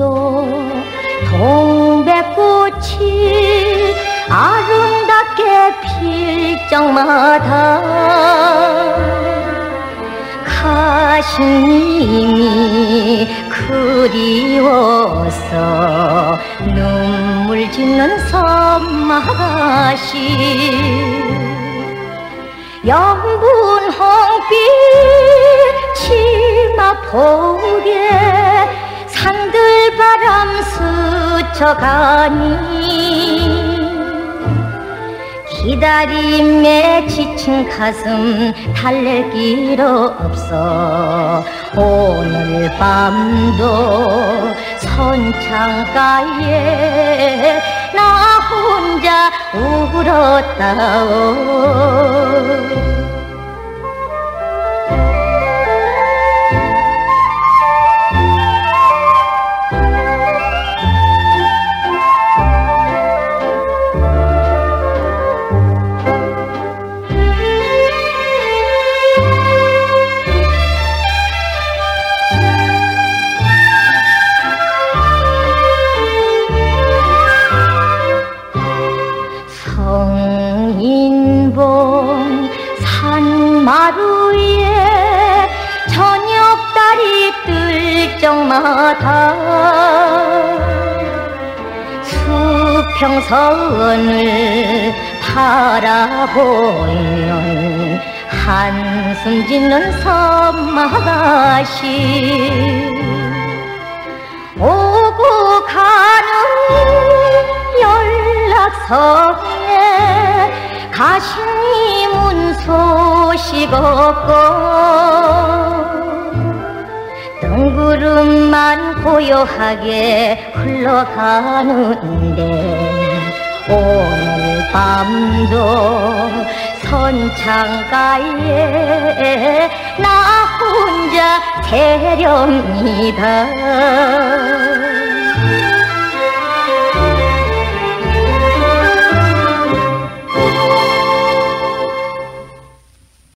피어도 동백꽃이 아름답게 필 적마다 가시님이 그리워서 눈물 짓는 섬마가시 영분 홍빛 치마 포개 산들바람 스쳐가니 기다림에 지친 가슴 달랠 길 없어. 오늘 밤도 선창가에 나 혼자 울었다오 마루에 저녁달이 뜰 적마다 수평선을 바라보는 한숨 짓는 섬마가시 오고 가는 연락선에 가시님은 소 식 없고 뜬구름만 고요하게 흘러가는데 오늘 밤도 선창가에 나 혼자 세렵니다